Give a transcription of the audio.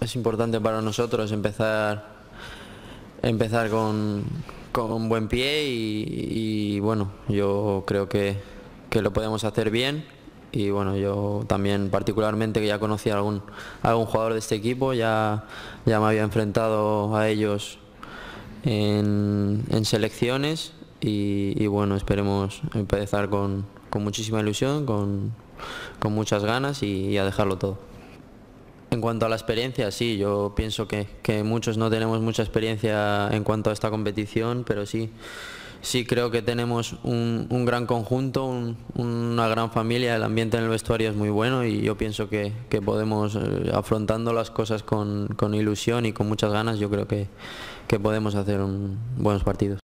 es importante para nosotros empezar, empezar con, con buen pie y, bueno, yo creo que, que lo podemos hacer bien y bueno, yo también particularmente que ya conocía a algún, algún jugador de este equipo, ya, ya me había enfrentado a ellos en, en selecciones y, bueno, esperemos empezar con, con muchísima ilusión, con, con muchas ganas y a dejarlo todo. En cuanto a la experiencia, sí, yo pienso que, que muchos no tenemos mucha experiencia en cuanto a esta competición, pero sí, sí creo que tenemos un, un gran conjunto, un- una gran familia, el ambiente en el vestuario es muy bueno y yo pienso que, que podemos, eh, afrontando las cosas con, con ilusión y con muchas ganas, yo creo que, que podemos hacer un- buenos partidos.